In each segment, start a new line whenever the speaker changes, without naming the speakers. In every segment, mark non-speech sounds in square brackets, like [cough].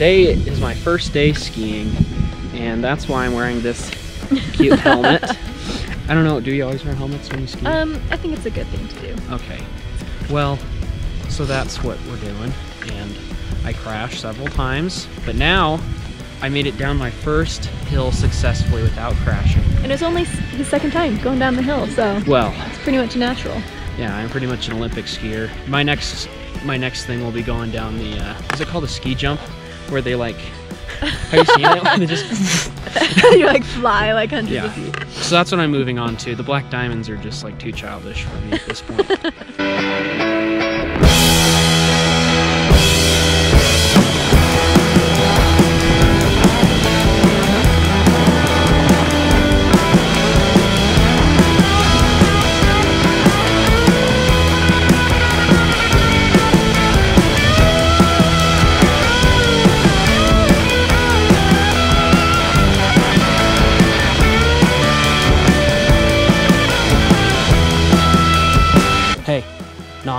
today is my first day skiing, and that's why I'm wearing this cute [laughs] helmet. I don't know, do you always wear helmets when you ski?
Um, I think it's a good thing to do.
Okay. Well, so that's what we're doing, and I crashed several times, but now I made it down my first hill successfully without crashing.
And it's only his second time going down the hill, so
Well,
it's pretty much natural.
yeah, I'm pretty much an Olympic skier. My next my next thing will be going down the uh, is it called a ski jump where they like have you seen it? [laughs] They just [laughs]
you like fly like hundreds
Yeah.
of feet.
So that's what I'm moving on to. The black diamonds are just like too childish for me at this point. [laughs]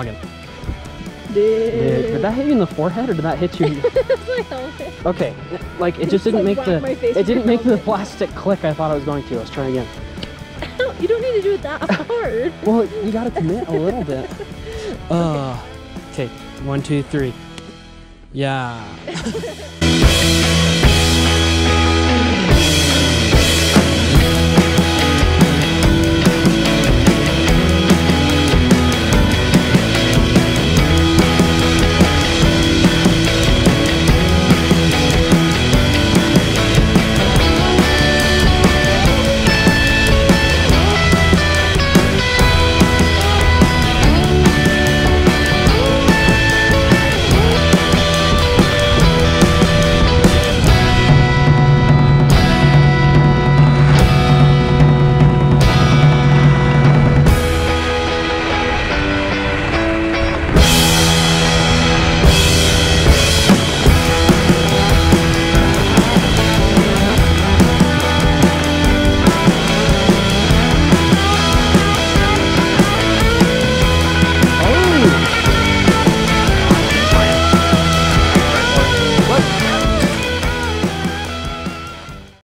noggin. Did, did that hit you in the forehead or did that hit you? [laughs] okay, like it just didn't make the
whack my face
it didn't
your
make the plastic click I thought I was going to. Let's try again. [laughs]
you don't need to do it that [laughs] hard.
Well, you gotta commit a little bit. Uh, okay, one, two, three. Yeah.